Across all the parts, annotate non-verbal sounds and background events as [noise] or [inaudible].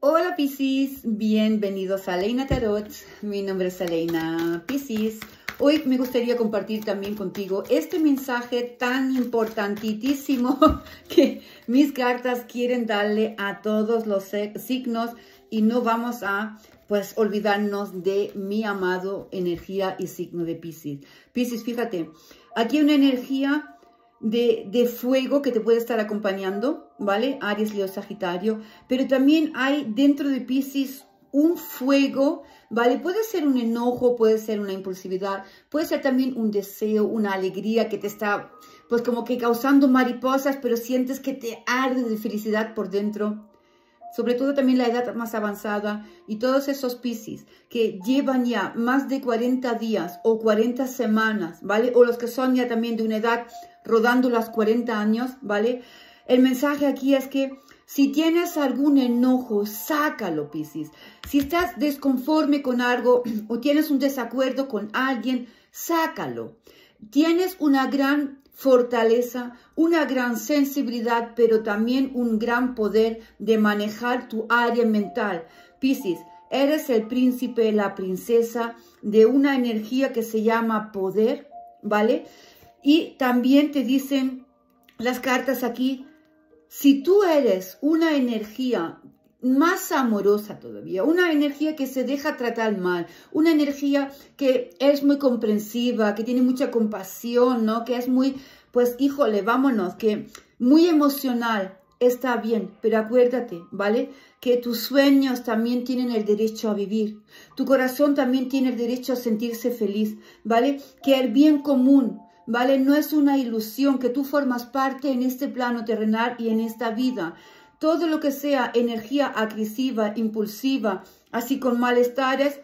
Hola Piscis, bienvenidos a Leina Tarot. Mi nombre es Aleina Piscis. Hoy me gustaría compartir también contigo este mensaje tan importantísimo [laughs] que mis cartas quieren darle a todos los signos y no vamos a pues olvidarnos de mi amado energía y signo de Piscis. Piscis, fíjate, aquí una energía de, fuego que te puede estar acompañando, ¿vale? Aries, Leo, Sagitario. Pero también hay dentro de Pisces un fuego, ¿vale? Puede ser un enojo, puede ser una impulsividad, puede ser también un deseo, una alegría que te está, pues como que causando mariposas, pero sientes que te arde de felicidad por dentro sobre todo también la edad más avanzada y todos esos piscis que llevan ya más de 40 días o 40 semanas, ¿vale? O los que son ya también de una edad rodando los 40 años, ¿vale? El mensaje aquí es que si tienes algún enojo, sácalo, Piscis. Si estás desconforme con algo [clears throat] o tienes un desacuerdo con alguien, sácalo. Tienes una gran fortaleza, una gran sensibilidad, pero también un gran poder de manejar tu área mental. Piscis, eres el príncipe, la princesa de una energía que se llama poder, ¿vale? Y también te dicen las cartas aquí, si tú eres una energía más amorosa todavía, una energía que se deja tratar mal, una energía que es muy comprensiva, que tiene mucha compasión, ¿no? Que es muy, pues híjole, vámonos, que muy emocional, está bien, pero acuérdate, ¿vale? Que tus sueños también tienen el derecho a vivir, tu corazón también tiene el derecho a sentirse feliz, ¿vale? Que el bien común, ¿vale? No es una ilusión que tú formas parte en este plano terrenal y en esta vida, todo lo que sea energía agresiva, impulsiva, así con malestares,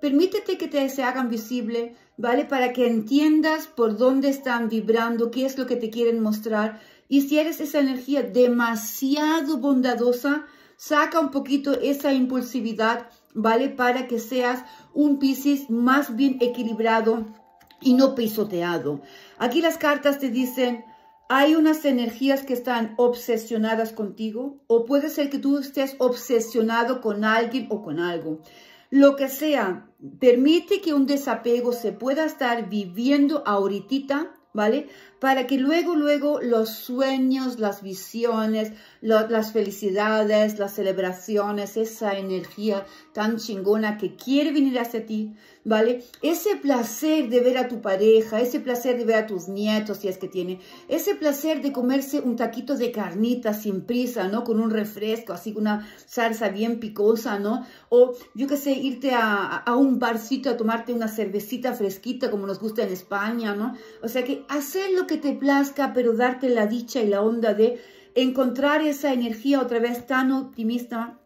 permítete que te se hagan visible, ¿vale? Para que entiendas por dónde están vibrando, qué es lo que te quieren mostrar. Y si eres esa energía demasiado bondadosa, saca un poquito esa impulsividad, ¿vale? Para que seas un Piscis más bien equilibrado y no pisoteado. Aquí las cartas te dicen, hay unas energías que están obsesionadas contigo o puede ser que tú estés obsesionado con alguien o con algo. Lo que sea, permite que un desapego se pueda estar viviendo ahorita, ¿vale? Para que luego, luego los sueños, las visiones, las felicidades, las celebraciones, esa energía tan chingona que quiere venir hacia ti, ¿vale? Ese placer de ver a tu pareja, ese placer de ver a tus nietos, si es que tiene, ese placer de comerse un taquito de carnita sin prisa, ¿no? Con un refresco, así una salsa bien picosa, ¿no? O yo qué sé, irte a, a un barcito a tomarte una cervecita fresquita como nos gusta en España, ¿no? O sea que hacer lo que te plazca, pero darte la dicha y la onda de encontrar esa energía otra vez tan optimista,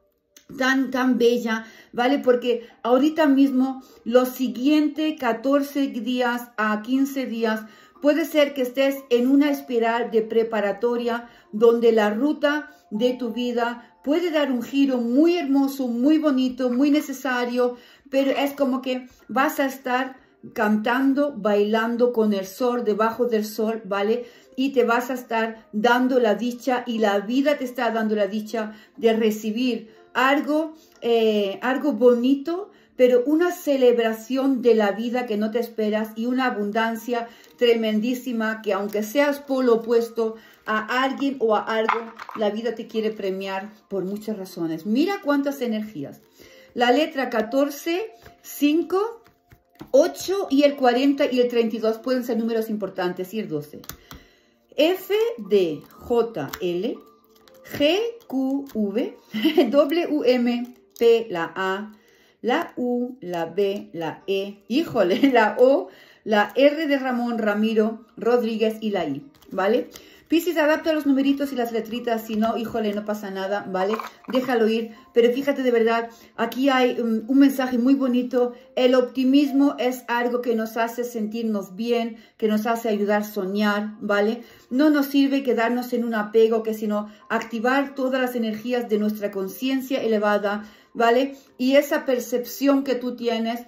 tan, tan bella, ¿vale? Porque ahorita mismo, los siguientes 14 días a 15 días, puede ser que estés en una espiral de preparatoria donde la ruta de tu vida puede dar un giro muy hermoso, muy bonito, muy necesario, pero es como que vas a estar cantando, bailando con el sol, debajo del sol, ¿vale? Y te vas a estar dando la dicha y la vida te está dando la dicha de recibir algo, eh, algo bonito, pero una celebración de la vida que no te esperas y una abundancia tremendísima que aunque seas polo opuesto a alguien o a algo, la vida te quiere premiar por muchas razones. Mira cuántas energías. La letra 14, 5, 8 y el 40 y el 32 pueden ser números importantes y el 12. F, D, J, L, G, Q, V, [laughs] W, M, P, la A, la U, la B, la E, híjole, [laughs] la O, la R de Ramón, Ramiro, Rodríguez y la I, ¿vale? Piscis, adapta los numeritos y las letritas, si no, híjole, no pasa nada, ¿vale? Déjalo ir, pero fíjate de verdad, aquí hay um, un mensaje muy bonito. El optimismo es algo que nos hace sentirnos bien, que nos hace ayudar a soñar, ¿vale? No nos sirve quedarnos en un apego, que sino activar todas las energías de nuestra conciencia elevada, ¿vale? Y esa percepción que tú tienes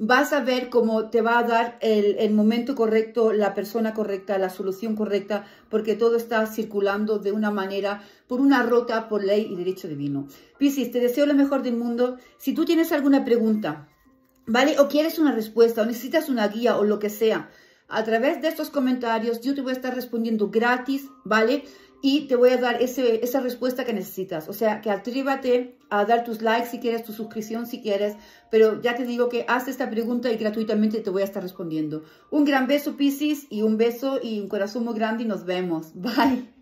vas a ver cómo te va a dar el, momento correcto, la persona correcta, la solución correcta, porque todo está circulando de una manera, por una rota, por ley y derecho divino. Piscis, te deseo lo mejor del mundo. Si tú tienes alguna pregunta, ¿vale? O quieres una respuesta, o necesitas una guía, o lo que sea, a través de estos comentarios yo te voy a estar respondiendo gratis, ¿vale? Y te voy a dar ese, esa respuesta que necesitas. O sea, que atrévate a dar tus likes si quieres, tu suscripción si quieres, pero ya te digo que haz esta pregunta y gratuitamente te voy a estar respondiendo. Un gran beso, Piscis, y un beso y un corazón muy grande y nos vemos. Bye.